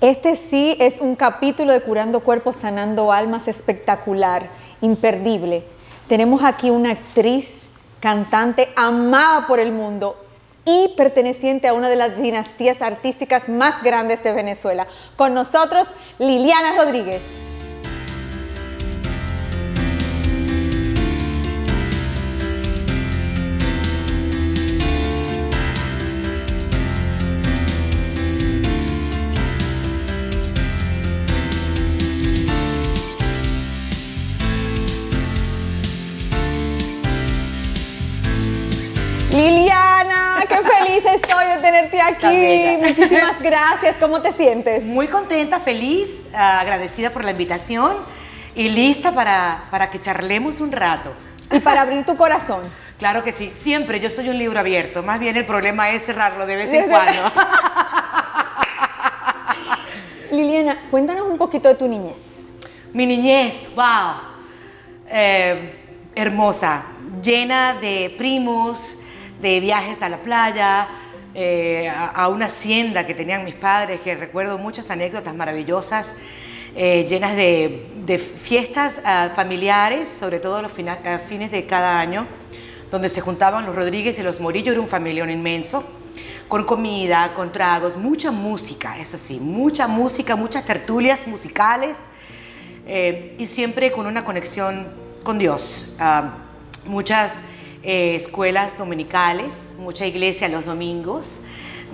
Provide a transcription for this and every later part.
Este sí es un capítulo de Curando Cuerpos, Sanando Almas espectacular, imperdible. Tenemos aquí una actriz, cantante, amada por el mundo y perteneciente a una de las dinastías artísticas más grandes de Venezuela. Con nosotros, Liliana Rodríguez. Aquí. Muchísimas gracias. ¿Cómo te sientes? Muy contenta, feliz, agradecida por la invitación y lista para, para que charlemos un rato. Y para abrir tu corazón. Claro que sí, siempre yo soy un libro abierto. Más bien el problema es cerrarlo de vez en cuando. Liliana, cuéntanos un poquito de tu niñez. Mi niñez, wow. Eh, hermosa, llena de primos, de viajes a la playa, eh, a, una hacienda que tenían mis padres, que recuerdo muchas anécdotas maravillosas, eh, llenas de, fiestas ah, familiares, sobre todo los fines de cada año, donde se juntaban los Rodríguez y los Morillo, era un familión inmenso, con comida, con tragos, mucha música, eso sí, mucha música, muchas tertulias musicales, eh, y siempre con una conexión con Dios. Ah, muchas eh, escuelas dominicales, mucha iglesia los domingos,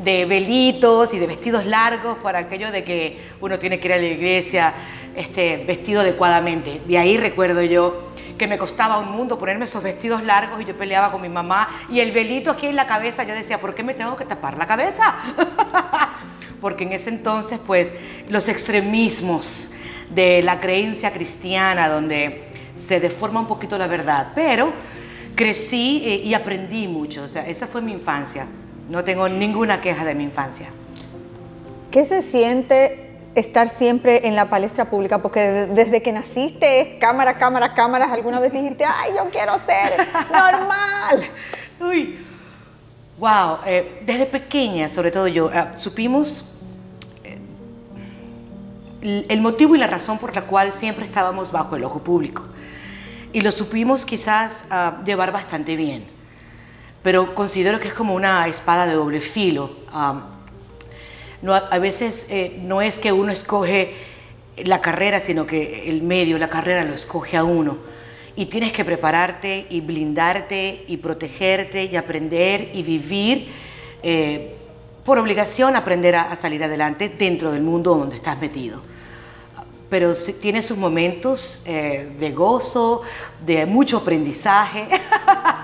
de velitos y de vestidos largos para aquello de que uno tiene que ir a la iglesia este, vestido adecuadamente. De ahí recuerdo yo que me costaba un mundo ponerme esos vestidos largos y yo peleaba con mi mamá y el velito aquí en la cabeza, yo decía, ¿por qué me tengo que tapar la cabeza? Porque en ese entonces, pues, los extremismos de la creencia cristiana, donde se deforma un poquito la verdad, pero crecí eh, y aprendí mucho. O sea, esa fue mi infancia. No tengo ninguna queja de mi infancia. ¿Qué se siente estar siempre en la palestra pública? Porque desde que naciste es cámara, cámara, cámaras. ¿Alguna vez dijiste, ay, yo quiero ser normal? Uy, wow. Eh, desde pequeña, sobre todo yo, eh, supimos el motivo y la razón por la cual siempre estábamos bajo el ojo público y lo supimos quizás ah, llevar bastante bien. Pero considero que es como una espada de doble filo. Ah, a veces eh, no es que uno escoge la carrera, sino que el medio, la carrera lo escoge a uno. Y tienes que prepararte y blindarte y protegerte y aprender y vivir eh, por obligación, aprender a salir adelante dentro del mundo donde estás metido pero tiene sus momentos eh, de gozo, de mucho aprendizaje.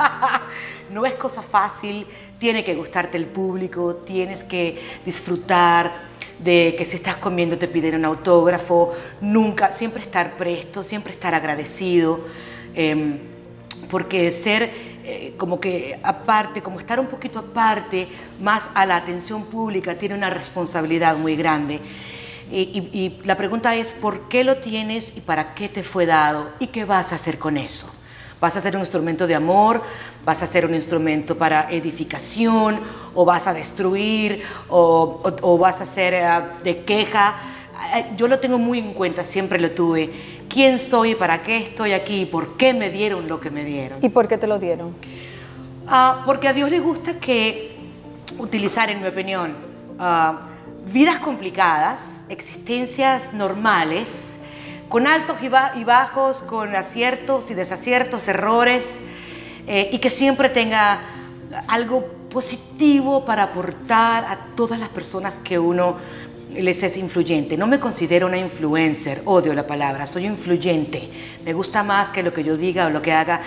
no es cosa fácil, tiene que gustarte el público, tienes que disfrutar de que si estás comiendo te piden un autógrafo, nunca, siempre estar presto, siempre estar agradecido, em, porque ser eh, como que aparte, como estar un poquito aparte, más a la atención pública, tiene una responsabilidad muy grande. Y, la pregunta es, ¿por qué lo tienes y para qué te fue dado? ¿Y qué vas a hacer con eso? ¿Vas a ser un instrumento de amor? ¿Vas a ser un instrumento para edificación? ¿O vas a destruir? ¿O, vas a ser eh, de queja? Eh, yo lo tengo muy en cuenta, siempre lo tuve. ¿Quién soy? ¿Para qué estoy aquí? ¿Por qué me dieron lo que me dieron? ¿Y por qué te lo dieron? Ah, porque a Dios le gusta que utilizar, en mi opinión, ah, vidas complicadas, existencias normales, con altos y, bajos, con aciertos y desaciertos, errores, eh, y que siempre tenga algo positivo para aportar a todas las personas que uno les es influyente. No me considero una influencer, odio la palabra, soy influyente. Me gusta más que lo que yo diga o lo que haga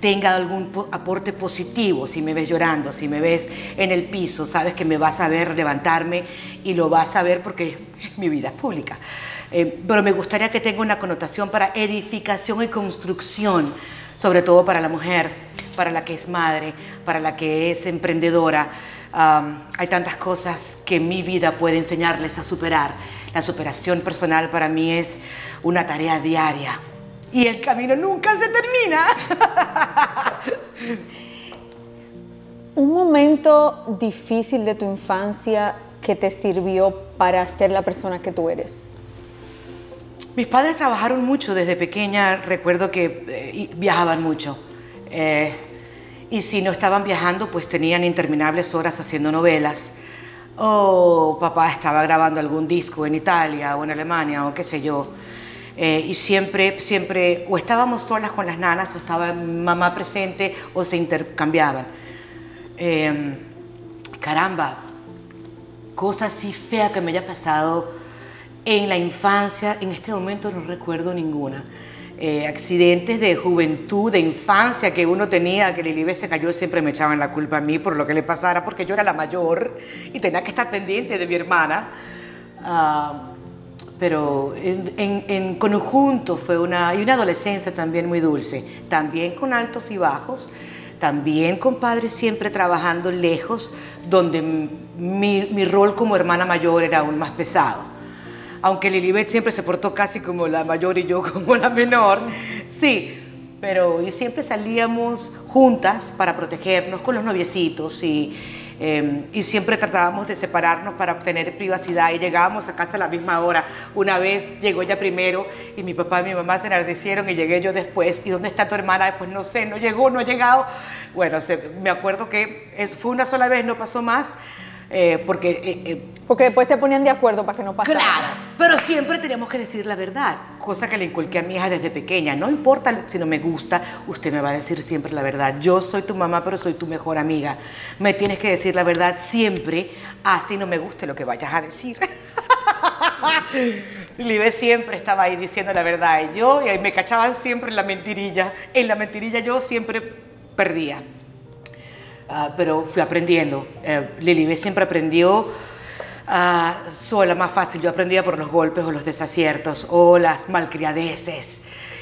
tenga algún aporte positivo. Si me ves llorando, si me ves en el piso, sabes que me vas a ver levantarme y lo vas a ver porque mi vida es pública. Eh, pero me gustaría que tenga una connotación para edificación y construcción, sobre todo para la mujer, para la que es madre, para la que es emprendedora. hay tantas cosas que mi vida puede enseñarles a superar. La superación personal para mí es una tarea diaria y el camino nunca se termina. Un momento difícil de tu infancia que te sirvió para ser la persona que tú eres? Mis padres trabajaron mucho desde pequeña, recuerdo que eh, viajaban mucho. Eh, y si no estaban viajando, pues tenían interminables horas haciendo novelas. O papá estaba grabando algún disco en Italia o en Alemania o qué sé yo. Eh, y siempre, siempre, o estábamos solas con las nanas, o estaba mamá presente, o se intercambiaban. caramba, cosa así fea que me haya pasado en la infancia, en este momento no recuerdo ninguna. Eh, accidentes de juventud, de infancia que uno tenía, que Lilibe se cayó, siempre me echaban la culpa a mí por lo que le pasara, porque yo era la mayor y tenía que estar pendiente de mi hermana. Ah, pero en, conjunto fue una, y una adolescencia también muy dulce, también con altos y bajos, también con padres siempre trabajando lejos, donde mi, mi rol como hermana mayor era aún más pesado. Aunque Lilibet siempre se portó casi como la mayor y yo como la menor, sí, pero y siempre salíamos juntas para protegernos con los noviecitos y, em, y siempre tratábamos de separarnos para obtener privacidad y llegábamos a casa a la misma hora. Una vez llegó ella primero y mi papá y mi mamá se enardecieron y llegué yo después. ¿Y dónde está tu hermana? Pues no sé, no llegó, no ha llegado. Bueno, me acuerdo que es, fue una sola vez, no pasó más eh, porque, eh, eh, porque después se ponían de acuerdo para que no pasara. Claro, pero siempre teníamos que decir la verdad, cosa que le inculqué a mi hija desde pequeña. No importa si no me gusta, usted me va a decir siempre la verdad. Yo soy tu mamá, pero soy tu mejor amiga. Me tienes que decir la verdad siempre, así no me guste lo que vayas a decir. Libe siempre estaba ahí diciendo la verdad y yo, y me cachaban siempre en la mentirilla. En la mentirilla yo siempre perdía. Ah, pero fui aprendiendo. Eh, siempre aprendió ah, sola, más fácil. Yo aprendía por los golpes o los desaciertos o las malcriadeces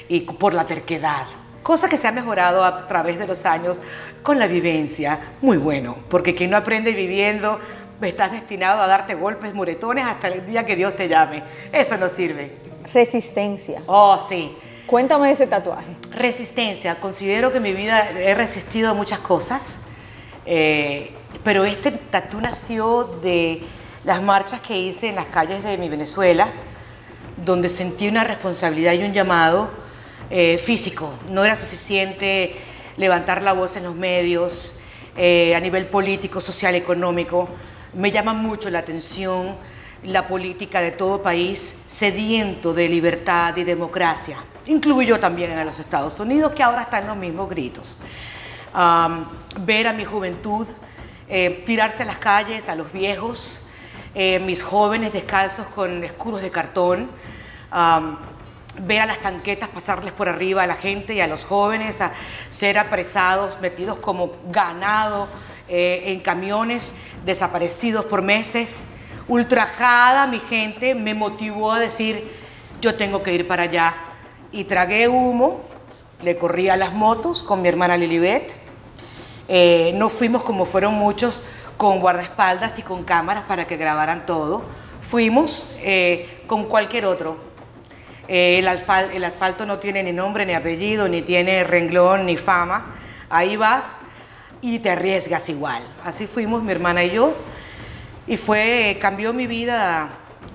y por la terquedad. Cosa que se ha mejorado a través de los años con la vivencia. Muy bueno, porque quien no aprende viviendo, estás destinado a darte golpes, moretones hasta el día que Dios te llame. Eso no sirve. Resistencia. Oh, sí. Cuéntame de ese tatuaje. Resistencia. Considero que en mi vida he resistido a muchas cosas eh, pero este tatú nació de las marchas que hice en las calles de mi Venezuela, donde sentí una responsabilidad y un llamado eh, físico. No era suficiente levantar la voz en los medios, eh, a nivel político, social, económico. Me llama mucho la atención la política de todo país sediento de libertad y democracia. Incluyo también a los Estados Unidos, que ahora están los mismos gritos ver a mi juventud eh, tirarse a las calles, a los viejos, eh, mis jóvenes descalzos con escudos de cartón, ver a las tanquetas pasarles por arriba a la gente y a los jóvenes, a ser apresados, metidos como ganado eh, en camiones, desaparecidos por meses. Ultrajada mi gente me motivó a decir, yo tengo que ir para allá. Y tragué humo, le corrí a las motos con mi hermana Lilibet eh, no fuimos como fueron muchos con guardaespaldas y con cámaras para que grabaran todo. Fuimos eh, con cualquier otro. Eh, el, el asfalto no tiene ni nombre, ni apellido, ni tiene renglón, ni fama. Ahí vas y te arriesgas igual. Así fuimos mi hermana y yo. Y fue, cambió mi vida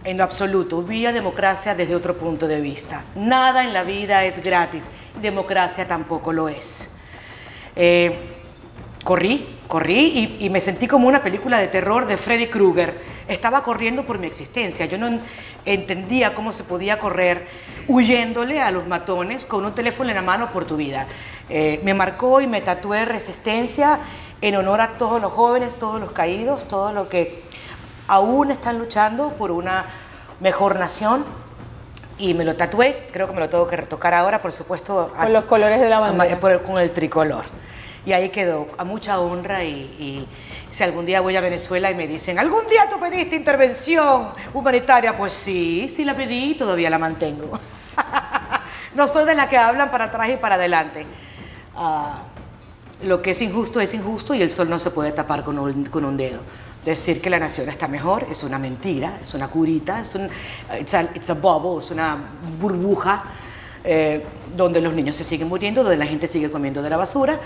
en lo absoluto. Vi a democracia desde otro punto de vista. Nada en la vida es gratis. Democracia tampoco lo es corrí, corrí y, me sentí como una película de terror de Freddy Krueger. Estaba corriendo por mi existencia. Yo no entendía cómo se podía correr huyéndole a los matones con un teléfono en la mano por tu vida. Eh, me marcó y me tatué resistencia en honor a todos los jóvenes, todos los caídos, todos los que aún están luchando por una mejor nación. Y me lo tatué, creo que me lo tengo que retocar ahora, por supuesto. Con los colores de la bandera. Con el tricolor. Y ahí quedó, a mucha honra y, si algún día voy a Venezuela y me dicen, ¿algún día tú pediste intervención humanitaria? Pues sí, sí la pedí y todavía la mantengo. no soy de las que hablan para atrás y para adelante. Ah, lo que es injusto es injusto y el sol no se puede tapar con un, con un dedo. Decir que la nación está mejor es una mentira, es una curita, es un it's a, it's a bubble, es una burbuja eh, donde los niños se siguen muriendo, donde la gente sigue comiendo de la basura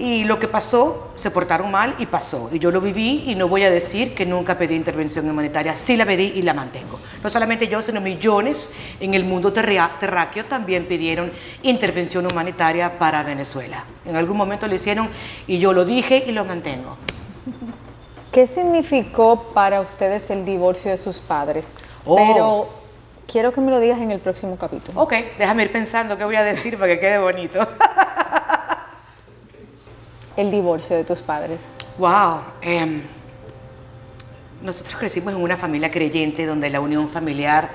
Y lo que pasó, se portaron mal y pasó. Y yo lo viví y no voy a decir que nunca pedí intervención humanitaria. Sí la pedí y la mantengo. No solamente yo, sino millones en el mundo terráqueo también pidieron intervención humanitaria para Venezuela. En algún momento lo hicieron y yo lo dije y lo mantengo. ¿Qué significó para ustedes el divorcio de sus padres? Oh. Pero quiero que me lo digas en el próximo capítulo. Ok, déjame ir pensando qué voy a decir para que quede bonito. el divorcio de tus padres? Wow. Em, nosotros crecimos en una familia creyente donde la unión familiar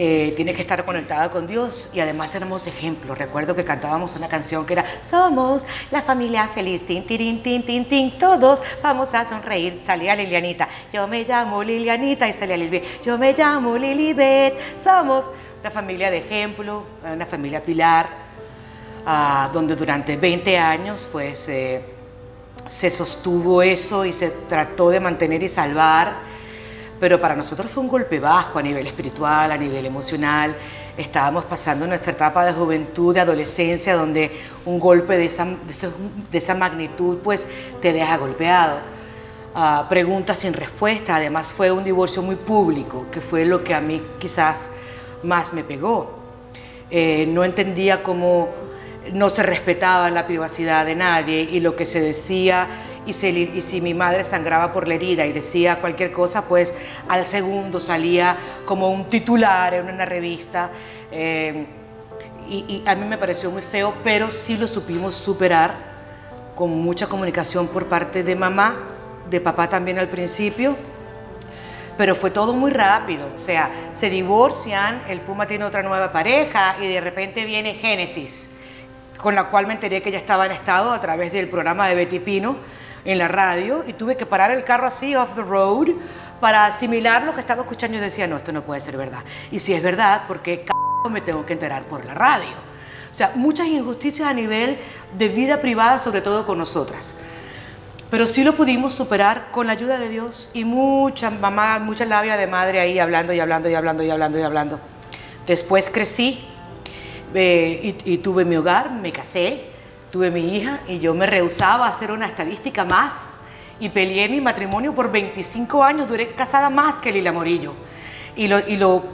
eh, tiene que estar conectada con Dios y además éramos ejemplos. Recuerdo que cantábamos una canción que era Somos la familia feliz, tin, tin, tin, tin, tin, todos vamos a sonreír. Salía Lilianita, yo me llamo Lilianita y salía Lilibet, yo me llamo Lilibet. Somos la familia de ejemplo, una familia pilar donde durante 20 años pues eh, se sostuvo eso y se trató de mantener y salvar, pero para nosotros fue un golpe bajo a nivel espiritual, a nivel emocional. Estábamos pasando nuestra etapa de juventud, de adolescencia, donde un golpe de esa, de esa magnitud pues te deja golpeado. Ah, preguntas sin respuesta, además fue un divorcio muy público, que fue lo que a mí quizás más me pegó. Eh, no entendía cómo no se respetaba la privacidad de nadie y lo que se decía y, si mi madre sangraba por la herida y decía cualquier cosa, pues al segundo salía como un titular en una revista. Eh, y, a mí me pareció muy feo, pero sí lo supimos superar con mucha comunicación por parte de mamá, de papá también al principio. Pero fue todo muy rápido, o sea, se divorcian, el Puma tiene otra nueva pareja y de repente viene Génesis con la cual me enteré que ella estaba en estado a través del programa de Betty Pino en la radio y tuve que parar el carro así off the road para asimilar lo que estaba escuchando y decía, no, esto no puede ser verdad. Y si es verdad, ¿por qué me tengo que enterar por la radio? O sea, muchas injusticias a nivel de vida privada, sobre todo con nosotras. Pero sí lo pudimos superar con la ayuda de Dios y mucha mamá, mucha labia de madre ahí hablando y hablando y hablando y hablando y hablando. Después crecí eh, y, tuve mi hogar, me casé, tuve mi hija y yo me rehusaba a hacer una estadística más y peleé mi matrimonio por 25 años, duré casada más que Lila Morillo. Y lo,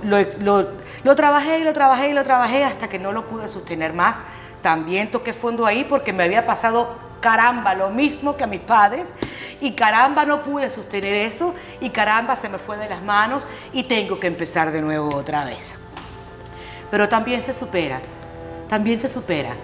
lo, trabajé y lo trabajé y lo trabajé hasta que no lo pude sostener más. También toqué fondo ahí porque me había pasado caramba lo mismo que a mis padres y caramba no pude sostener eso y caramba se me fue de las manos y tengo que empezar de nuevo otra vez pero también se supera, también se supera.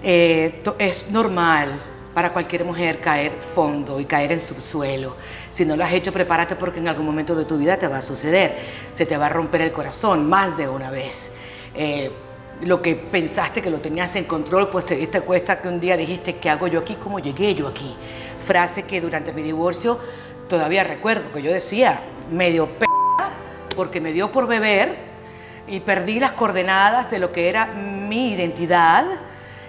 Eh, es normal para cualquier mujer caer fondo y caer en subsuelo. Si no lo has hecho, prepárate porque en algún momento de tu vida te va a suceder. Se te va a romper el corazón más de una vez. Eh, lo que pensaste que lo tenías en control, pues te diste cuenta que un día dijiste, ¿qué hago yo aquí? ¿Cómo llegué yo aquí? Frase que durante mi divorcio todavía recuerdo que yo decía, medio p porque me dio por beber y perdí las coordenadas de lo que era mi identidad.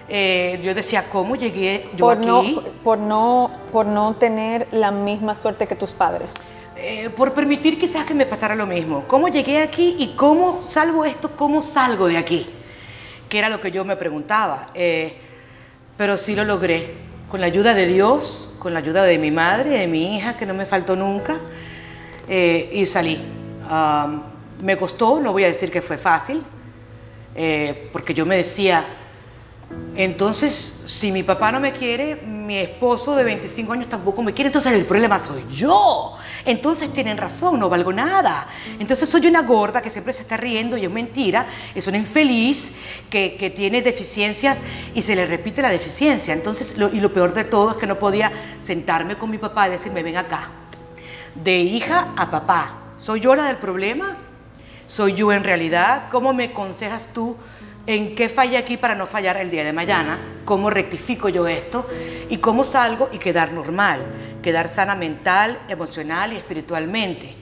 Eh, yo decía, ¿cómo llegué yo por aquí? No, por, no, por no tener la misma suerte que tus padres. Eh, por permitir quizás que me pasara lo mismo. ¿Cómo llegué aquí y cómo salvo esto? ¿Cómo salgo de aquí? Que era lo que yo me preguntaba. Eh, pero sí lo logré. Con la ayuda de Dios, con la ayuda de mi madre, de mi hija, que no me faltó nunca, y salí. Me costó, no voy a decir que fue fácil, eh, porque yo me decía, entonces, si mi papá no me quiere, mi esposo de 25 años tampoco me quiere, entonces el problema soy yo. Entonces tienen razón, no valgo nada. Entonces soy una gorda que siempre se está riendo y es mentira, es una infeliz que, que tiene deficiencias y se le repite la deficiencia. Entonces, y lo peor de todo es que no podía sentarme con mi papá y decirme, ven acá, de hija a papá, ¿soy yo la del problema? Soy yo en realidad? ¿Cómo me aconsejas tú en qué falla aquí para no fallar el día de mañana? ¿Cómo rectifico yo esto? ¿Y cómo salgo y quedar normal? Quedar sana mental, emocional y espiritualmente.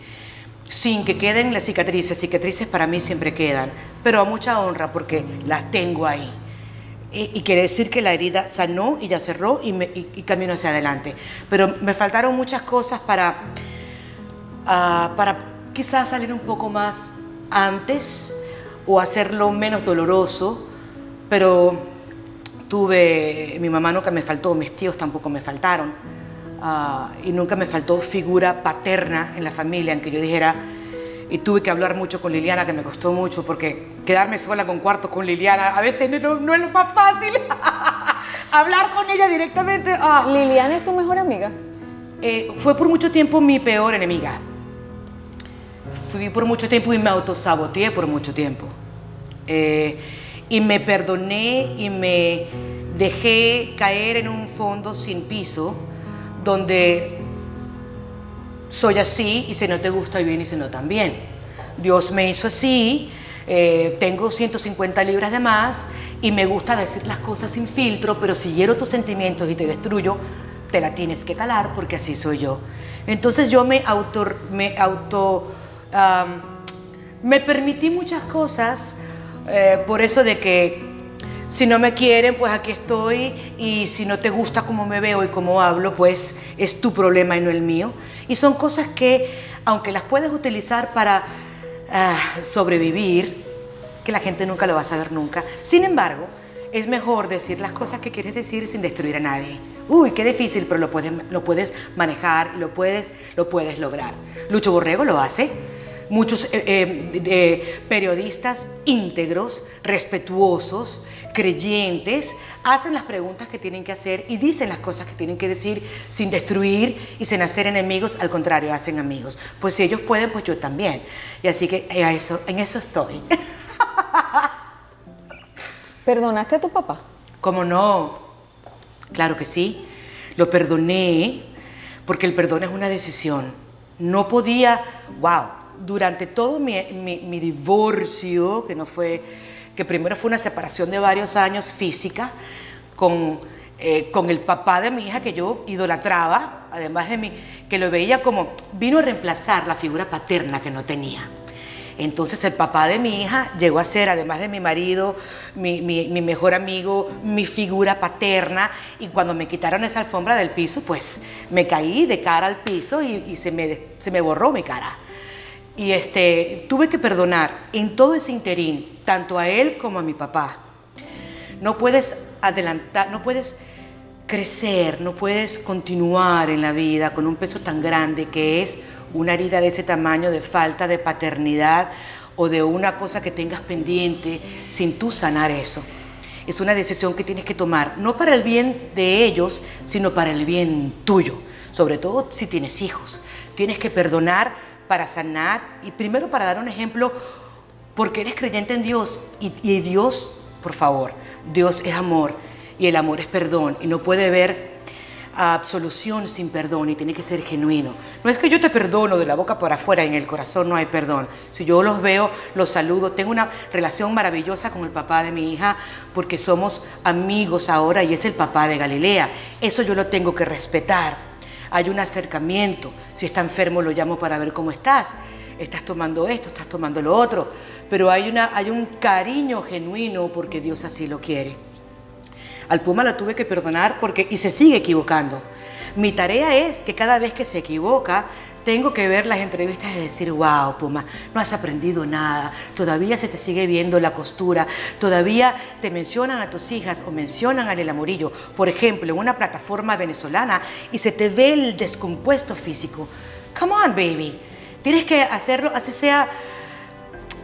Sin que queden las cicatrices. Cicatrices para mí siempre quedan, pero a mucha honra porque las tengo ahí. Y, quiere decir que la herida sanó y ya cerró y, camino hacia adelante. Pero me faltaron muchas cosas para, ah, para quizás salir un poco más antes o hacerlo menos doloroso, pero tuve, mi mamá nunca me faltó, mis tíos tampoco me faltaron, ah, y nunca me faltó figura paterna en la familia en que yo dijera, y tuve que hablar mucho con Liliana, que me costó mucho, porque quedarme sola con cuarto con Liliana a veces no, no es lo más fácil. hablar con ella directamente. ah. ¿Liliana es tu mejor amiga? Eh, fue por mucho tiempo mi peor enemiga. Fui por mucho tiempo y me autosaboteé por mucho tiempo. Eh, y me perdoné y me dejé caer en un fondo sin piso donde soy así y si no te gusta bien y si no también. Dios me hizo así, eh, tengo 150 libras de más y me gusta decir las cosas sin filtro, pero si hiero tus sentimientos y te destruyo, te la tienes que calar porque así soy yo. Entonces yo me auto, me auto, me permití muchas cosas eh, por eso de que si no me quieren, pues aquí estoy y si no te gusta cómo me veo y cómo hablo, pues es tu problema y no el mío. Y son cosas que, aunque las puedes utilizar para ah, sobrevivir, que la gente nunca lo va a saber nunca. Sin embargo, es mejor decir las cosas que quieres decir sin destruir a nadie. Uy, qué difícil, pero lo puedes, lo puedes manejar, lo puedes, lo puedes lograr. Lucho Borrego lo hace. Muchos eh, eh, periodistas íntegros, respetuosos, creyentes, hacen las preguntas que tienen que hacer y dicen las cosas que tienen que decir sin destruir y sin hacer enemigos, al contrario, hacen amigos. Pues si ellos pueden, pues yo también. Y así que eh, a eso, en eso estoy. ¿Perdonaste a tu papá? ¿Cómo no? Claro que sí. Lo perdoné porque el perdón es una decisión. No podía, wow, durante todo mi, mi- mi divorcio, que no fue, que primero fue una separación de varios años física, con, eh, con el papá de mi hija que yo idolatraba, además de mí, que lo veía como, vino a reemplazar la figura paterna que no tenía. Entonces el papá de mi hija llegó a ser, además de mi marido, mi, mi- mi mejor amigo, mi figura paterna. Y cuando me quitaron esa alfombra del piso, pues me caí de cara al piso y, y se, me, se me borró mi cara. Y este, tuve que perdonar en todo ese interín, tanto a él como a mi papá. No puedes adelantar, no puedes crecer, no puedes continuar en la vida con un peso tan grande que es una herida de ese tamaño de falta de paternidad o de una cosa que tengas pendiente sin tú sanar eso. Es una decisión que tienes que tomar, no para el bien de ellos, sino para el bien tuyo, sobre todo si tienes hijos. Tienes que perdonar para sanar y primero para dar un ejemplo porque eres creyente en Dios y, Dios, por favor, Dios es amor y el amor es perdón y no puede haber absolución sin perdón y tiene que ser genuino. No es que yo te perdono de la boca para afuera en el corazón no hay perdón. Si yo los veo, los saludo, tengo una relación maravillosa con el papá de mi hija porque somos amigos ahora y es el papá de Galilea. Eso yo lo tengo que respetar. Hay un acercamiento. Si está enfermo lo llamo para ver cómo estás. Estás tomando esto, estás tomando lo otro. Pero hay, una, hay un cariño genuino porque Dios así lo quiere. Al Puma lo tuve que perdonar porque y se sigue equivocando. Mi tarea es que cada vez que se equivoca, tengo que ver las entrevistas y decir, wow, Puma, no has aprendido nada, todavía se te sigue viendo la costura, todavía te mencionan a tus hijas o mencionan a Lela Morillo, por ejemplo, en una plataforma venezolana y se te ve el descompuesto físico. Come on, baby. Tienes que hacerlo, así sea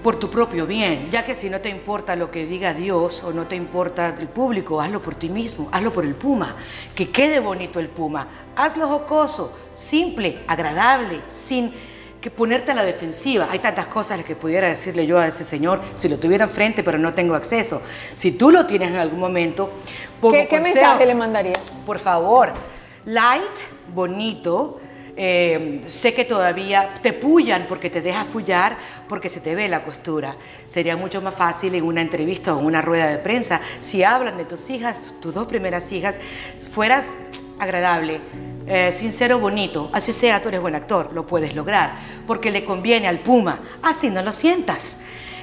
por tu propio bien, ya que si no te importa lo que diga Dios o no te importa el público, hazlo por ti mismo, hazlo por el puma, que quede bonito el puma, hazlo jocoso, simple, agradable, sin que ponerte a la defensiva. Hay tantas cosas que pudiera decirle yo a ese señor si lo tuviera enfrente, pero no tengo acceso. Si tú lo tienes en algún momento, ¿Qué, qué mensaje le mandarías? por favor, light, bonito. Eh, sé que todavía te pullan porque te dejas pullar porque se te ve la costura. Sería mucho más fácil en una entrevista o en una rueda de prensa, si hablan de tus hijas, tus dos primeras hijas, fueras agradable, eh, sincero, bonito. Así sea, tú eres buen actor, lo puedes lograr, porque le conviene al puma. Así no lo sientas.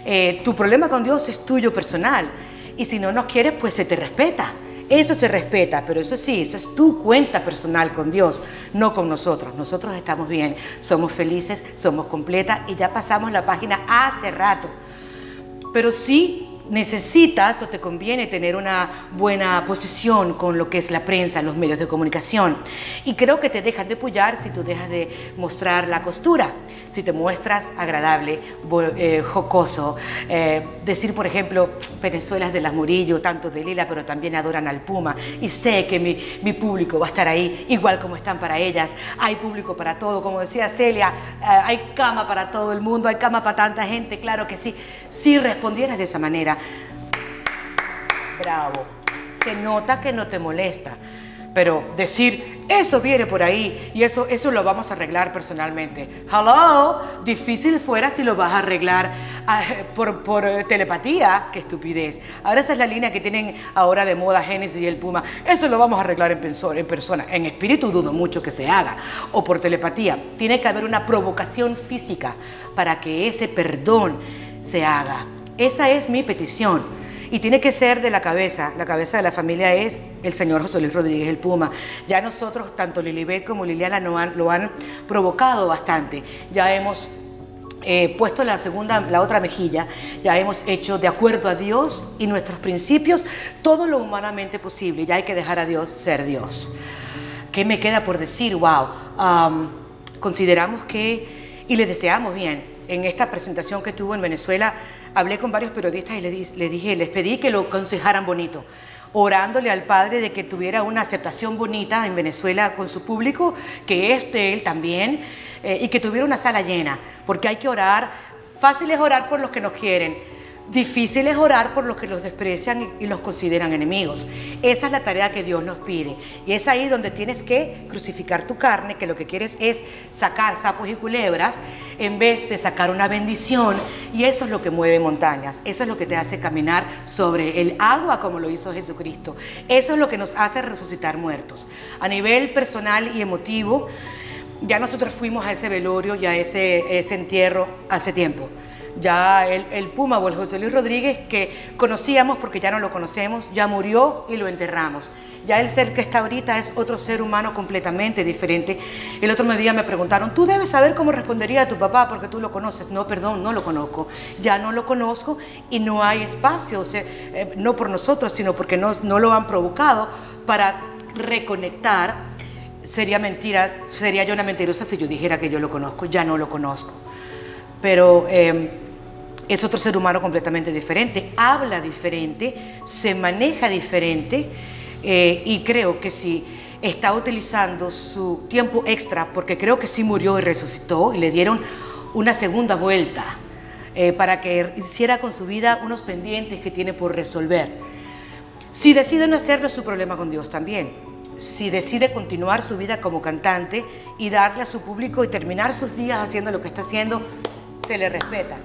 Eh, tu problema con Dios es tuyo personal. Y si no nos quieres, pues se te respeta. Eso se respeta, pero eso sí, eso es tu cuenta personal con Dios, no con nosotros. Nosotros estamos bien, somos felices, somos completas y ya pasamos la página hace rato. Pero sí, necesitas o te conviene tener una buena posición con lo que es la prensa, los medios de comunicación. Y creo que te dejas de pullar si tú dejas de mostrar la costura, si te muestras agradable, eh, jocoso. Eh, decir, por ejemplo, Venezuela es de las Murillo, tanto de Lila, pero también adoran al Puma. Y sé que mi, mi público va a estar ahí, igual como están para ellas. Hay público para todo, como decía Celia, eh, hay cama para todo el mundo, hay cama para tanta gente, claro que sí. Si respondieras de esa manera, bravo. Se nota que no te molesta. Pero decir, eso viene por ahí y eso, eso lo vamos a arreglar personalmente. Hello, difícil fuera si lo vas a arreglar ah, por, por, telepatía. Qué estupidez. Ahora esa es la línea que tienen ahora de moda Génesis y el Puma. Eso lo vamos a arreglar en, en persona. En espíritu dudo mucho que se haga. O por telepatía. Tiene que haber una provocación física para que ese perdón se haga. Esa es mi petición. Y tiene que ser de la cabeza. La cabeza de la familia es el señor José Luis Rodríguez, el Puma. Ya nosotros, tanto Lilibet como Liliana, lo han, provocado bastante. Ya hemos eh, puesto la segunda, la otra mejilla, ya hemos hecho de acuerdo a Dios y nuestros principios todo lo humanamente posible. Ya hay que dejar a Dios ser Dios. ¿Qué me queda por decir? Wow. consideramos que, y le deseamos bien, en esta presentación que tuvo en Venezuela, hablé con varios periodistas y les, dije, les pedí que lo aconsejaran bonito, orándole al Padre de que tuviera una aceptación bonita en Venezuela con su público, que es de él también, eh, y que tuviera una sala llena, porque hay que orar, fácil es orar por los que nos quieren, Difícil es orar por los que los desprecian y, los consideran enemigos. Esa es la tarea que Dios nos pide. Y es ahí donde tienes que crucificar tu carne, que lo que quieres es sacar sapos y culebras en vez de sacar una bendición. Y eso es lo que mueve montañas. Eso es lo que te hace caminar sobre el agua como lo hizo Jesucristo. Eso es lo que nos hace resucitar muertos. A nivel personal y emotivo, ya nosotros fuimos a ese velorio y a ese, ese entierro hace tiempo ya el, Puma o el José Luis Rodríguez que conocíamos porque ya no lo conocemos, ya murió y lo enterramos. Ya el ser que está ahorita es otro ser humano completamente diferente. El otro día me preguntaron, tú debes saber cómo respondería a tu papá porque tú lo conoces. No, perdón, no lo conozco. Ya no lo conozco y no hay espacio, o sea, eh, no por nosotros, sino porque no, no lo han provocado para reconectar. Sería mentira, sería yo una mentirosa si yo dijera que yo lo conozco, ya no lo conozco. Pero eh, es otro ser humano completamente diferente, habla diferente, se maneja diferente eh, y creo que si está utilizando su tiempo extra, porque creo que sí murió y resucitó y le dieron una segunda vuelta eh, para que hiciera con su vida unos pendientes que tiene por resolver. Si decide no hacerlo, es su problema con Dios también. Si decide continuar su vida como cantante y darle a su público y terminar sus días haciendo lo que está haciendo, se le respeta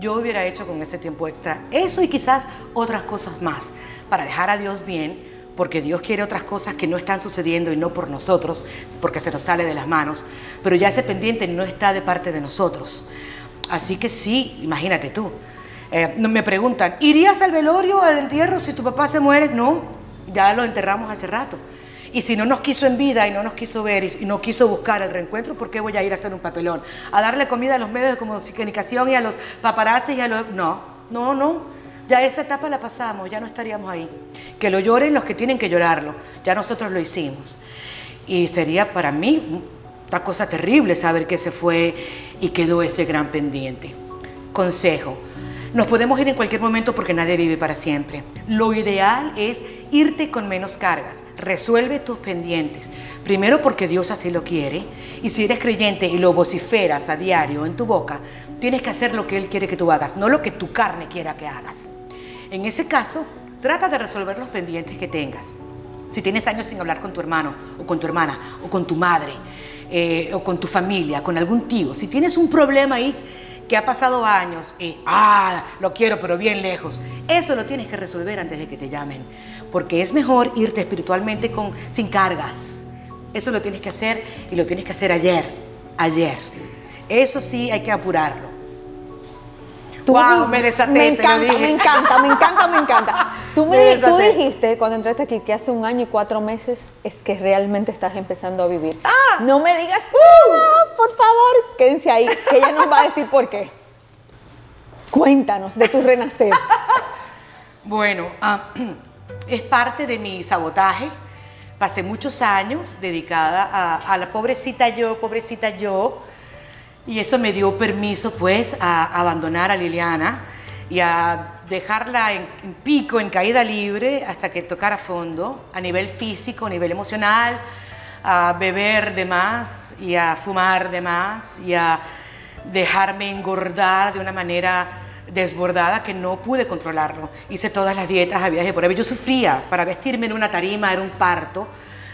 yo hubiera hecho con ese tiempo extra. Eso y quizás otras cosas más, para dejar a Dios bien, porque Dios quiere otras cosas que no están sucediendo y no por nosotros, porque se nos sale de las manos, pero ya ese pendiente no está de parte de nosotros. Así que sí, imagínate tú. Eh, me preguntan, ¿irías al velorio, al entierro si tu papá se muere? No, ya lo enterramos hace rato. Y si no nos quiso en vida y no nos quiso ver y no quiso buscar el reencuentro, ¿por qué voy a ir a hacer un papelón? A darle comida a los medios de comunicación y a los paparazzi y a los... No, no, no. Ya esa etapa la pasamos, ya no estaríamos ahí. Que lo lloren los que tienen que llorarlo. Ya nosotros lo hicimos. Y sería para mí una cosa terrible saber que se fue y quedó ese gran pendiente. Consejo. Nos podemos ir en cualquier momento porque nadie vive para siempre. Lo ideal es irte con menos cargas. Resuelve tus pendientes. Primero porque Dios así lo quiere. Y si eres creyente y lo vociferas a diario en tu boca, tienes que hacer lo que Él quiere que tú hagas, no lo que tu carne quiera que hagas. En ese caso, trata de resolver los pendientes que tengas. Si tienes años sin hablar con tu hermano o con tu hermana o con tu madre eh, o con tu familia, con algún tío, si tienes un problema ahí, que ha pasado años y, ah, lo quiero, pero bien lejos. Eso lo tienes que resolver antes de que te llamen, porque es mejor irte espiritualmente con, sin cargas. Eso lo tienes que hacer y lo tienes que hacer ayer, ayer. Eso sí hay que apurarlo. wow, me desaté, me encanta, me encanta, me encanta, me encanta. Tú, me, tú dijiste cuando entraste aquí que hace un año y cuatro meses es que realmente estás empezando a vivir. Ah, no me digas, uh, por favor, quédense ahí, que ella nos va a decir por qué. Cuéntanos de tu renacer. Bueno, ah, es parte de mi sabotaje. Pasé muchos años dedicada a, a, la pobrecita yo, pobrecita yo, y eso me dio permiso pues a abandonar a Liliana y a dejarla en, pico, en caída libre, hasta que tocara fondo, a nivel físico, a nivel emocional, a beber de más y a fumar de más y a dejarme engordar de una manera desbordada que no pude controlarlo. Hice todas las dietas a viaje por ahí. Yo sufría para vestirme en una tarima, era un parto,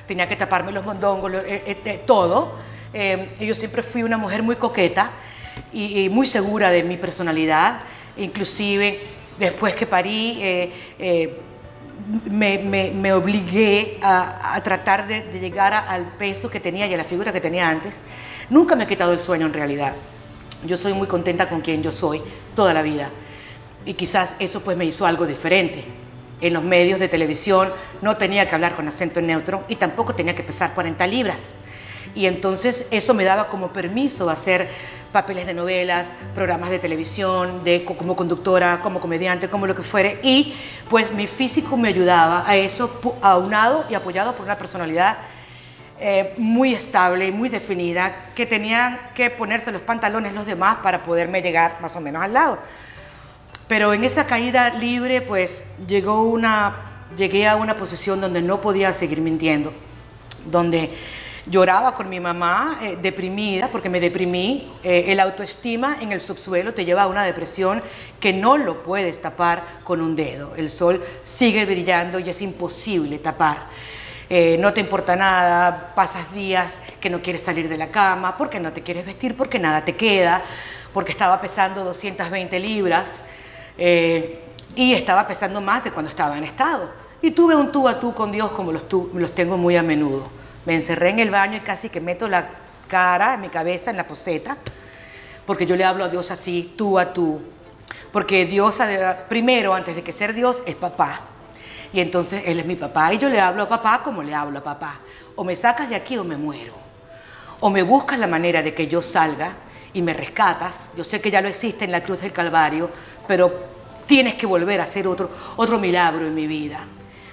tenía que taparme los mondongos, eh, eh, todo. Eh, yo siempre fui una mujer muy coqueta y muy segura de mi personalidad, inclusive después que parí, eh, eh, me, obligué a, tratar de, llegar al peso que tenía y a la figura que tenía antes. Nunca me he quitado el sueño en realidad. Yo soy muy contenta con quien yo soy toda la vida. Y quizás eso pues me hizo algo diferente. En los medios de televisión no tenía que hablar con acento neutro y tampoco tenía que pesar 40 libras. Y entonces eso me daba como permiso hacer papeles de novelas, programas de televisión, de, como conductora, como comediante, como lo que fuere. Y pues mi físico me ayudaba a eso, aunado y apoyado por una personalidad eh, muy estable y muy definida, que tenían que ponerse los pantalones los demás para poderme llegar más o menos al lado. Pero en esa caída libre, pues llegó una, llegué a una posición donde no podía seguir mintiendo, donde Lloraba con mi mamá, eh, deprimida, porque me deprimí. Eh, el autoestima en el subsuelo te lleva a una depresión que no lo puedes tapar con un dedo. El sol sigue brillando y es imposible tapar. Eh, no te importa nada, pasas días que no quieres salir de la cama, porque no te quieres vestir, porque nada te queda, porque estaba pesando 220 libras y estaba pesando más de cuando estaba en estado. Y tuve un tú a tú con Dios como los, los tengo muy a menudo. Me encerré en el baño y casi que meto la cara, mi cabeza, en la poseta, porque yo le hablo a Dios así, tú a tú. Porque Dios, primero, antes de que ser Dios, es papá. Y entonces Él es mi papá y yo le hablo a papá como le hablo a papá. O me sacas de aquí o me muero. O me buscas la manera de que yo salga y me rescatas. Yo sé que ya lo existe en la cruz del Calvario, pero tienes que volver a hacer otro, otro milagro en mi vida.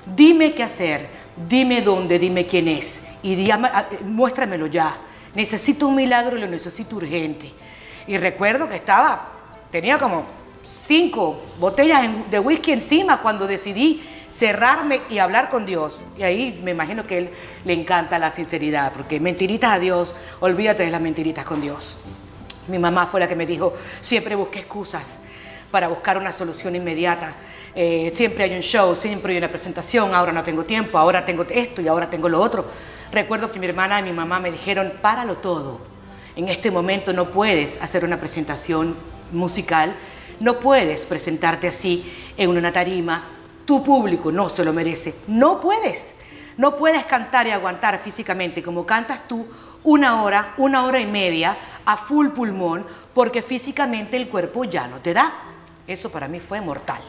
Dime qué hacer, dime dónde, dime quién es y ah, muéstramelo ya. Necesito un milagro y lo necesito urgente. Y recuerdo que estaba, tenía como cinco botellas de whisky encima cuando decidí cerrarme y hablar con Dios. Y ahí me imagino que él le encanta la sinceridad, porque mentiritas a Dios, olvídate de las mentiritas con Dios. Mi mamá fue la que me dijo, siempre busqué excusas para buscar una solución inmediata. Eh, siempre hay un show, siempre hay una presentación, ahora no tengo tiempo, ahora tengo esto y ahora tengo lo otro. Recuerdo que mi hermana y mi mamá me dijeron, páralo todo. En este momento no puedes hacer una presentación musical, no puedes presentarte así en una tarima, tu público no se lo merece, no puedes. No puedes cantar y aguantar físicamente como cantas tú una hora, una hora y media a full pulmón porque físicamente el cuerpo ya no te da. Eso para mí fue mortal.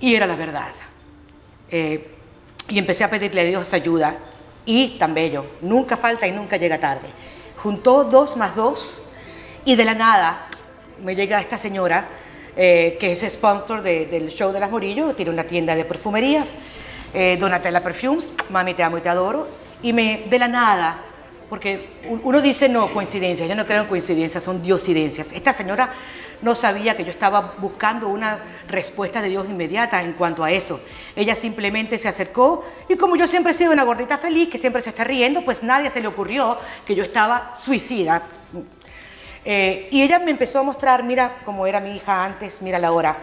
Y era la verdad. Eh, y empecé a pedirle a Dios ayuda y tan bello, nunca falta y nunca llega tarde. Juntó dos más dos y de la nada me llega esta señora eh, que es sponsor del show de las Morillo, tiene una tienda de perfumerías, eh, Donatella Perfumes, mami te amo y te adoro, y me de la nada, porque uno dice no, coincidencias, yo no creo en coincidencias, son diosidencias. Esta señora no sabía que yo estaba buscando una respuesta de Dios inmediata en cuanto a eso. Ella simplemente se acercó y como yo siempre he sido una gordita feliz que siempre se está riendo, pues nadie se le ocurrió que yo estaba suicida. Eh, y ella me empezó a mostrar, mira cómo era mi hija antes, mírala ahora.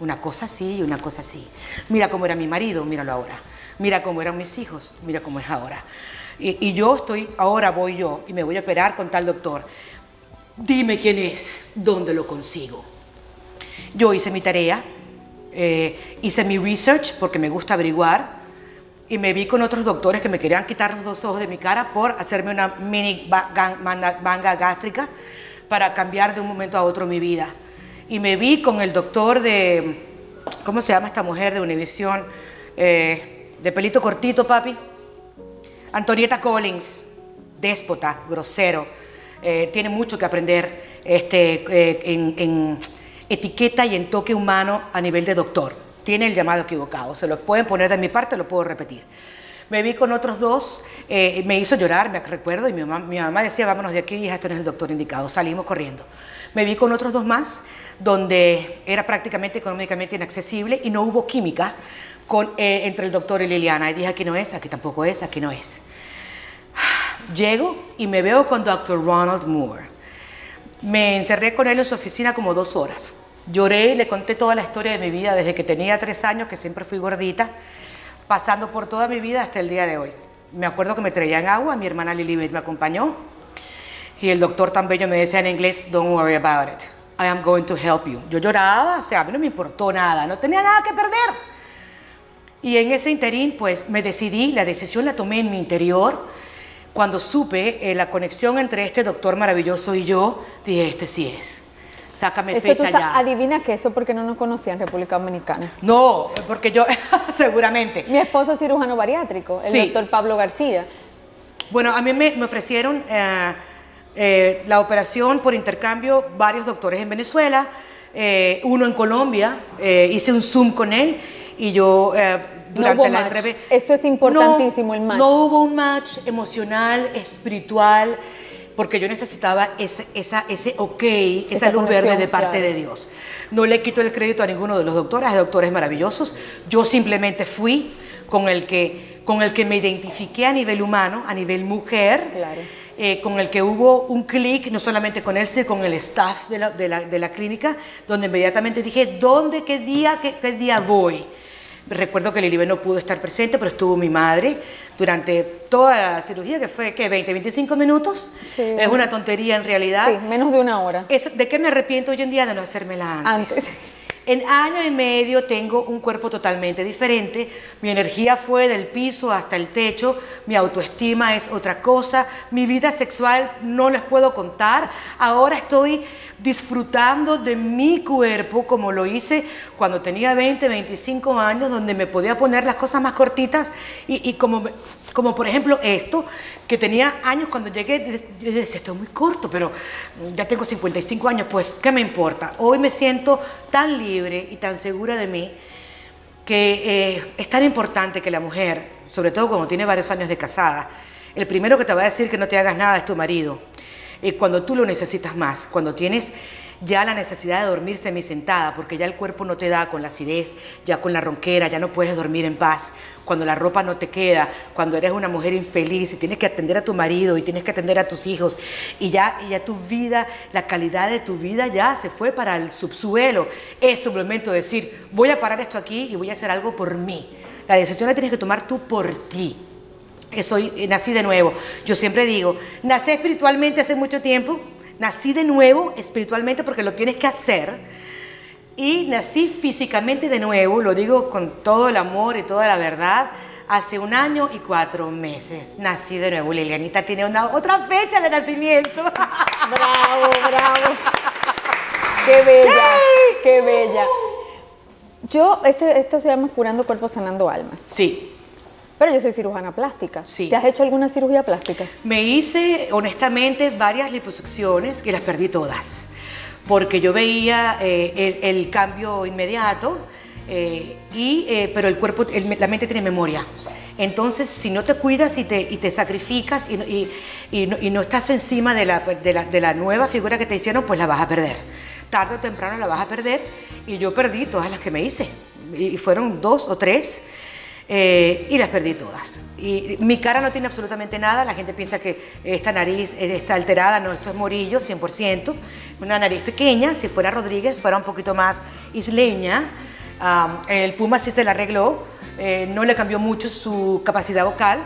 Una cosa así y una cosa así. Mira cómo era mi marido, míralo ahora. Mira cómo eran mis hijos, mira cómo es ahora. Y, y yo estoy, ahora voy yo y me voy a operar con tal doctor. Dime quién es, dónde lo consigo. Yo hice mi tarea, eh, hice mi research porque me gusta averiguar y me vi con otros doctores que me querían quitar los dos ojos de mi cara por hacerme una mini manga gástrica para cambiar de un momento a otro mi vida. Y me vi con el doctor de, ¿cómo se llama esta mujer de Univisión? Eh, de pelito cortito, papi. Antonieta Collins, déspota, grosero eh, tiene mucho que aprender este, eh, en, etiqueta y en toque humano a nivel de doctor. tiene el llamado equivocado. Se lo pueden poner de mi parte, lo puedo repetir. Me vi con otros dos, eh, me hizo llorar, me recuerdo, y mi mamá, mi mamá decía, vámonos de aquí, hija, esto no es el doctor indicado. Salimos corriendo. Me vi con otros dos más, donde era prácticamente económicamente inaccesible y no hubo química con, eh, entre el doctor y Liliana. Y dije, aquí no es, aquí tampoco es, aquí no es. Llego y me veo con doctor Ronald Moore. Me encerré con él en su oficina como dos horas. Lloré y le conté toda la historia de mi vida desde que tenía tres años, que siempre fui gordita, pasando por toda mi vida hasta el día de hoy. Me acuerdo que me traían agua, mi hermana Lilibet me acompañó y el doctor tan bello me decía en inglés, don't worry about it, I am going to help you. Yo lloraba, o sea, a mí no me importó nada, no tenía nada que perder. Y en ese interín, pues me decidí, la decisión la tomé en mi interior. Cuando supe eh, la conexión entre este doctor maravilloso y yo, dije, este sí es. Sácame Esto fecha tú ya. adivina que eso porque no nos conocía en República Dominicana. No, porque yo, seguramente. Mi esposo es cirujano bariátrico, el Sí. doctor Pablo García. Bueno, a mí me, me ofrecieron eh, eh, la operación por intercambio varios doctores en Venezuela, uno en Colombia, hice un Zoom con él y yo eh, durante hubo la entrevista... Esto es importantísimo, el match. No hubo un match emocional, espiritual, porque yo necesitaba ese, esa, ese ok, esa, Esa luz verde de parte claro. de Dios. No le quito el crédito a ninguno de los doctores, hay doctores maravillosos. Yo simplemente fui con el que, con el que me identifiqué a nivel humano, a nivel mujer, Claro. eh, con el que hubo un clic, no solamente con él, sino con el staff de la, de la- de la clínica, donde inmediatamente dije, ¿dónde, qué día, qué, qué día voy? Recuerdo que Lilibe no pudo estar presente, pero estuvo mi madre durante toda la cirugía, que fue, ¿qué? 20, 25 minutos. Sí. Es una tontería en realidad. Sí, menos de una hora. Es- ¿De qué me arrepiento hoy en día de no hacérmela antes? Antes. En año y medio tengo un cuerpo totalmente diferente. Mi energía fue del piso hasta el techo. Mi autoestima es otra cosa. Mi vida sexual no les puedo contar. Ahora estoy disfrutando de mi cuerpo como lo hice cuando tenía 20, 25 años, donde me podía poner las cosas más cortitas y, y como, como por ejemplo esto, que tenía años cuando llegué, yo decía, esto es muy corto, pero ya tengo 55 años, pues, ¿qué me importa? Hoy me siento tan libre y tan segura de mí que eh, es tan importante que la mujer, sobre todo cuando tiene varios años de casada, el primero que te va a decir que no te hagas nada es tu marido. Y cuando tú lo necesitas más, cuando tienes ya la necesidad de dormir semisentada, porque ya el cuerpo no te da con la acidez, ya con la ronquera, ya no puedes dormir en paz, cuando la ropa no te queda, cuando eres una mujer infeliz y tienes que atender a tu marido y tienes que atender a tus hijos y ya, y ya tu vida, la calidad de tu vida ya se fue para el subsuelo. Es de decir, voy a parar esto aquí y voy a hacer algo por mí. La decisión la tienes que tomar tú por ti. Soy, eh, nací de nuevo. Yo siempre digo, nací espiritualmente hace mucho tiempo, nací de nuevo espiritualmente porque lo tienes que hacer. Y nací físicamente de nuevo, lo digo con todo el amor y toda la verdad, hace un año y cuatro meses. Nací de nuevo. Lilianita tiene una, otra fecha de nacimiento. Bravo, bravo. Qué bella, qué bella. Yo, este, esto se llama Curando Cuerpos, Sanando Almas. Sí, Pero yo soy cirujana plástica. Sí. ¿Te has hecho alguna cirugía plástica? Me hice, honestamente, varias liposucciones que las perdí todas, porque yo veía eh, el, el cambio inmediato, eh, y, eh, pero el cuerpo, el- la mente tiene memoria. Entonces, si no te cuidas y te, y te sacrificas y, no- y- y no, y no estás encima de la, de, la, de la nueva figura que te hicieron, pues la vas a perder. Tarde o temprano la vas a perder y yo perdí todas las que me hice. Y y fueron dos o tres. Eh, y las perdí todas. Y mi cara no tiene absolutamente nada, la gente piensa que esta nariz está alterada, no, esto es morillo, 100%, una nariz pequeña, si fuera Rodríguez fuera un poquito más isleña, Am, el Puma sí se la arregló, eh, no le cambió mucho su capacidad vocal,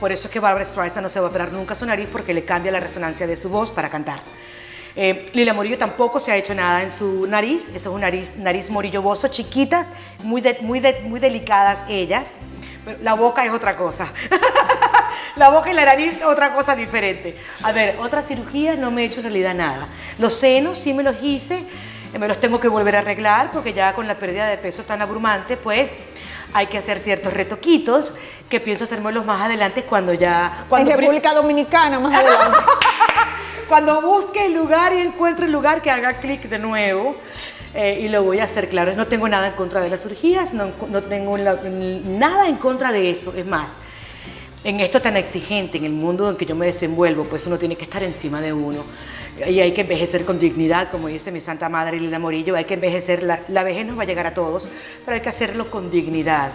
por eso es que Barbara Streisand no se va a operar nunca su nariz porque le cambia la resonancia de su voz para cantar. Eh, Lila Morillo tampoco se ha hecho nada en su nariz, eso es una nariz, nariz morillo bozo, chiquitas, muy, de- muy, de- muy delicadas ellas. Pero la boca es otra cosa. la boca y la nariz otra cosa diferente. A ver, otras cirugías no me he hecho en realidad nada. Los senos sí me los hice, eh, me los tengo que volver a arreglar porque ya con la pérdida de peso tan abrumante, pues hay que hacer ciertos retoquitos que pienso hacérmelos más adelante cuando ya... Cuando en República Dominicana, más adelante. Cuando busque el lugar y encuentre el lugar, que haga clic de nuevo. Eh, y lo voy a hacer claro. No tengo nada en contra de las cirugías, no, no tengo nada en contra de eso. Es más, en esto tan exigente, en el mundo en que yo me desenvuelvo, pues uno tiene que estar encima de uno. Y hay que envejecer con dignidad, como dice mi Santa Madre Lila Morillo, hay que envejecer, la, la vejez nos va a llegar a todos, pero hay que hacerlo con dignidad,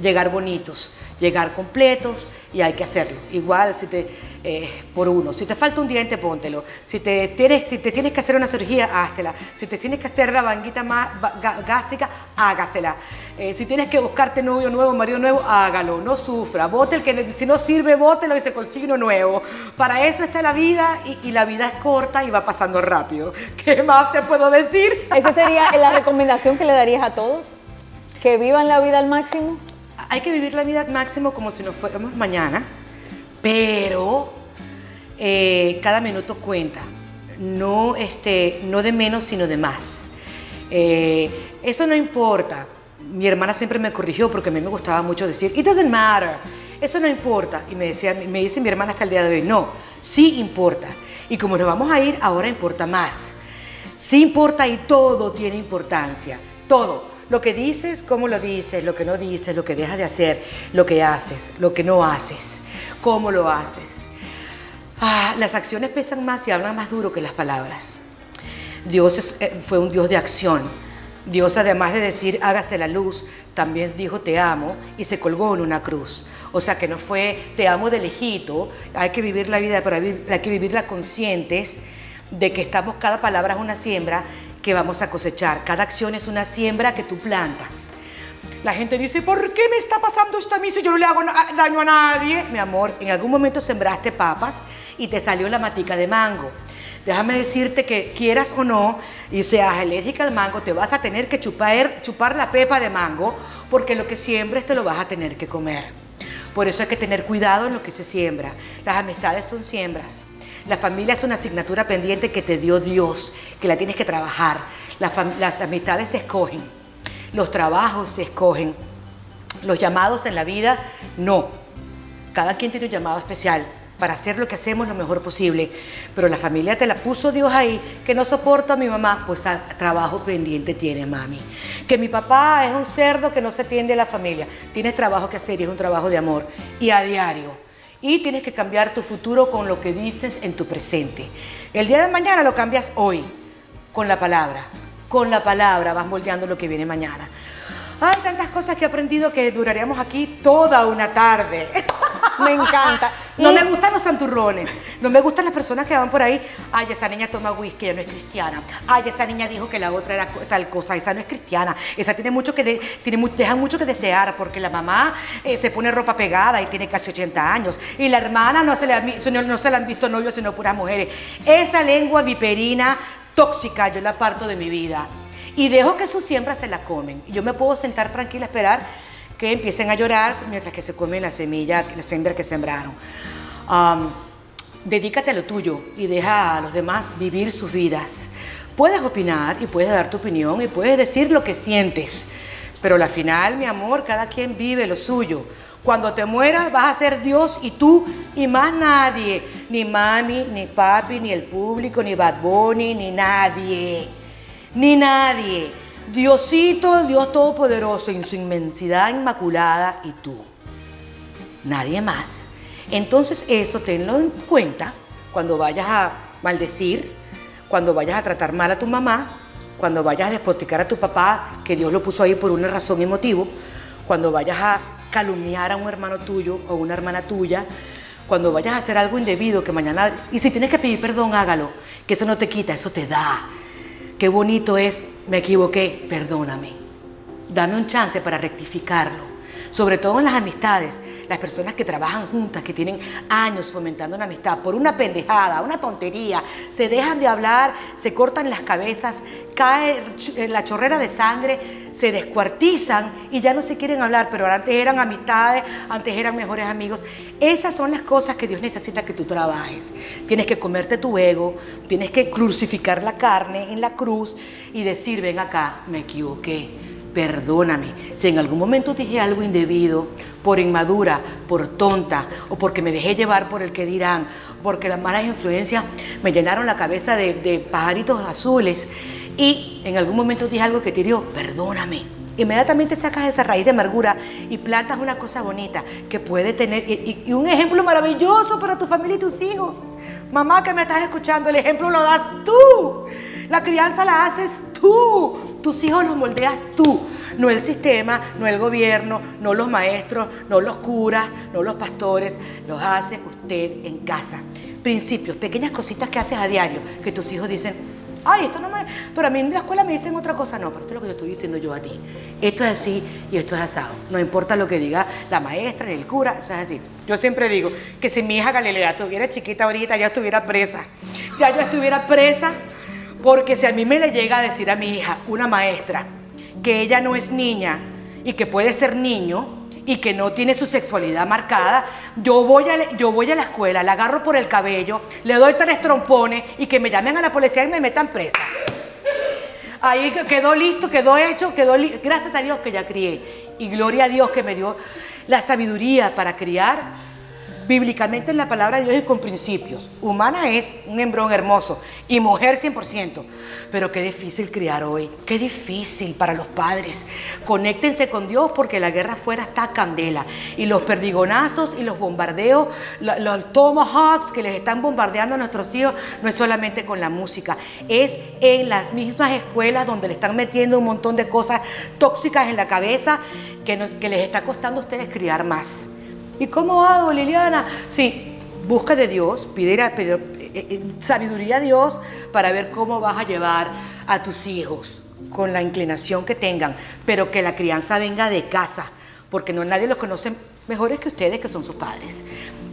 llegar bonitos llegar completos y hay que hacerlo. Igual si te, eh, por uno, si te falta un diente, póntelo. Si te, tienes, si te tienes que hacer una cirugía, háztela. Si te tienes que hacer la banguita más gástrica, hágasela. Eh, si tienes que buscarte novio nuevo, marido nuevo, hágalo, no sufra. Bote el que si no sirve, bótelo y se consigue uno nuevo. Para eso está la vida y, y la vida es corta y va pasando rápido. ¿Qué más te puedo decir? Esa sería la recomendación que le darías a todos. Que vivan la vida al máximo hay que vivir la vida máximo como si nos fuéramos mañana, pero eh, cada minuto cuenta, no, este, no de menos, sino de más. Eh, eso no importa. Mi hermana siempre me corrigió porque a mí me gustaba mucho decir, it doesn't matter, eso no importa. Y me, decía, me dice mi hermana hasta el día de hoy, no, sí importa. Y como nos vamos a ir, ahora importa más. Sí importa y todo tiene importancia, todo. Lo que dices, cómo lo dices, lo que no dices, lo que dejas de hacer, lo que haces, lo que no haces, cómo lo haces. Ah, las acciones pesan más y hablan más duro que las palabras. Dios eh, fue un Dios de acción. Dios, además de decir hágase la luz, también dijo te amo y se colgó en una cruz. O sea que no fue te amo de lejito, hay que vivir la vida, pero hay que vivirla conscientes de que estamos, cada palabra es una siembra que vamos a cosechar. Cada acción es una siembra que tú plantas. La gente dice, ¿por qué me está pasando esto a mí si yo no le hago daño a nadie? Mi amor, en algún momento sembraste papas y te salió la matica de mango. Déjame decirte que quieras o no y seas alérgica al mango, te vas a tener que chupar, chupar la pepa de mango porque lo que siembres te lo vas a tener que comer. Por eso hay que tener cuidado en lo que se siembra. Las amistades son siembras. La familia es una asignatura pendiente que te dio Dios, que la tienes que trabajar. Las, amistades se escogen, los trabajos se escogen, los llamados en la vida no. Cada quien tiene un llamado especial para hacer lo que hacemos lo mejor posible. Pero la familia te la puso Dios ahí, que no soporta a mi mamá, pues trabajo pendiente tiene mami. Que mi papá es un cerdo que no se atiende a la familia. Tienes trabajo que hacer y es un trabajo de amor. Y a diario y tienes que cambiar tu futuro con lo que dices en tu presente. El día de mañana lo cambias hoy, con la palabra. Con la palabra vas moldeando lo que viene mañana. Hay tantas cosas que he aprendido que duraríamos aquí toda una tarde. Me encanta. No me gustan los santurrones, no me gustan las personas que van por ahí, ay, esa niña toma whisky, ella no es cristiana, ay, esa niña dijo que la otra era tal cosa, esa no es cristiana, esa tiene mucho que, tiene, deja mucho que desear, porque la mamá eh, se pone ropa pegada y tiene casi 80 años, y la hermana no se le, no se le han visto novios, sino puras mujeres. Esa lengua viperina tóxica yo la parto de mi vida y dejo que sus siembras se la comen. Yo me puedo sentar tranquila esperar que empiecen a llorar mientras que se comen la semilla, la siembra que sembraron. dedícate a lo tuyo y deja a los demás vivir sus vidas. Puedes opinar y puedes dar tu opinión y puedes decir lo que sientes, pero al final, mi amor, cada quien vive lo suyo. Cuando te mueras vas a ser Dios y tú y más nadie, ni mami, ni papi, ni el público, ni Bad Bunny, ni nadie, ni nadie. Diosito, Dios Todopoderoso, en su inmensidad inmaculada y tú. Nadie más. Entonces eso tenlo en cuenta cuando vayas a maldecir, cuando vayas a tratar mal a tu mamá, cuando vayas a despoticar a tu papá, que Dios lo puso ahí por una razón y motivo, cuando vayas a calumniar a un hermano tuyo o una hermana tuya, cuando vayas a hacer algo indebido que mañana, y si tienes que pedir perdón, hágalo, que eso no te quita, eso te da. Qué bonito es, me equivoqué, perdóname. Dame un chance para rectificarlo. Sobre todo en las amistades las personas que trabajan juntas, que tienen años fomentando una amistad, por una pendejada, una tontería, se dejan de hablar, se cortan las cabezas, cae la chorrera de sangre, se descuartizan y ya no se quieren hablar, pero antes eran amistades, antes eran mejores amigos. Esas son las cosas que Dios necesita que tú trabajes. Tienes que comerte tu ego, tienes que crucificar la carne en la cruz y decir, ven acá, me equivoqué perdóname. Si en algún momento dije algo indebido, por inmadura, por tonta, o porque me dejé llevar por el que dirán, porque las malas influencias me llenaron la cabeza de, pajaritos azules, y en algún momento dije algo que te hirió, perdóname. Inmediatamente sacas esa raíz de amargura y plantas una cosa bonita que puede tener, y, y un ejemplo maravilloso para tu familia y tus hijos. Mamá que me estás escuchando, el ejemplo lo das tú. La crianza la haces tú. Tus hijos los moldeas tú. No el sistema, no el gobierno, no los maestros, no los curas, no los pastores. Los hace usted en casa. Principios, pequeñas cositas que haces a diario, que tus hijos dicen, ay, esto no me... Pero a mí en la escuela me dicen otra cosa. No, pero esto es lo que yo estoy diciendo yo a ti. Esto es así y esto es asado. No importa lo que diga la maestra ni el cura, eso es así. Yo siempre digo que si mi hija Galilea estuviera chiquita ahorita, ya estuviera presa. Ya yo estuviera presa porque si a mí me le llega a decir a mi hija, una maestra, que ella no es niña y que puede ser niño y que no tiene su sexualidad marcada, yo voy a, yo voy a la escuela, la agarro por el cabello, le doy tres trompones y que me llamen a la policía y me metan presa. Ahí quedó listo, quedó hecho, quedó gracias a Dios que ya crié y gloria a Dios que me dio la sabiduría para criar bíblicamente en la palabra de Dios y con principios. Humana es un embrión hermoso y mujer 100%. Pero qué difícil criar hoy, qué difícil para los padres. Conéctense con Dios porque la guerra afuera está candela. Y los perdigonazos y los bombardeos, los, tomahawks que les están bombardeando a nuestros hijos, no es solamente con la música, es en las mismas escuelas donde le están metiendo un montón de cosas tóxicas en la cabeza que, que les está costando a ustedes criar más. ¿Y cómo hago, Liliana? Sí, busca de Dios, pide, eh, eh, sabiduría a Dios para ver cómo vas a llevar a tus hijos con la inclinación que tengan, pero que la crianza venga de casa, porque no nadie los conoce mejores que ustedes, que son sus padres.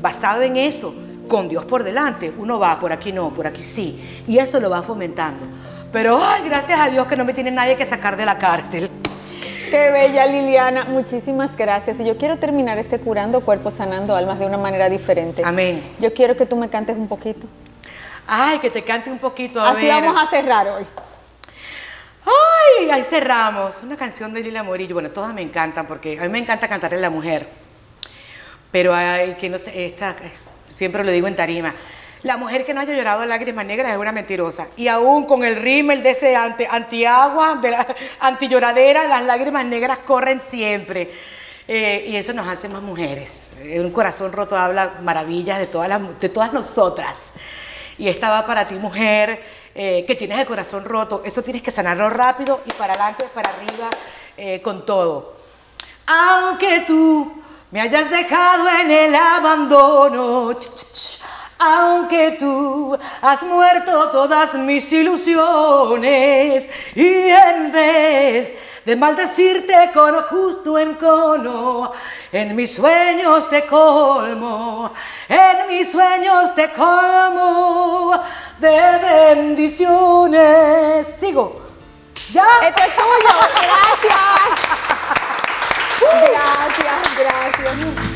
Basado en eso, con Dios por delante, uno va por aquí no, por aquí sí, y eso lo va fomentando. Pero, ay, gracias a Dios que no me tiene nadie que sacar de la cárcel. Qué bella Liliana, muchísimas gracias. Y yo quiero terminar este curando cuerpos, sanando almas de una manera diferente. Amén. Yo quiero que tú me cantes un poquito. Ay, que te cante un poquito. Así vamos a cerrar hoy. Ay, ahí cerramos. Una canción de Lila Morillo. Bueno, todas me encantan porque a mí me encanta cantarle a la mujer. Pero hay que no sé, esta, siempre lo digo en tarima. La mujer que no haya llorado lágrimas negras es una mentirosa. Y aún con el rímel de ese anti, antiagua, de la antillloradera, las lágrimas negras corren siempre. Eh, y eso nos hace más mujeres. Eh, un corazón roto habla maravillas de todas, las, de todas nosotras. Y esta va para ti, mujer, eh, que tienes el corazón roto. Eso tienes que sanarlo rápido y para adelante, para arriba, con todo. Aunque tú me hayas dejado en el abandono. Aunque tú has muerto todas mis ilusiones y en vez de maldecirte con justo encono, en mis sueños te colmo, en mis sueños te colmo de bendiciones. Sigo. ¿Ya? Esto es tuyo. Gracias. Gracias, gracias.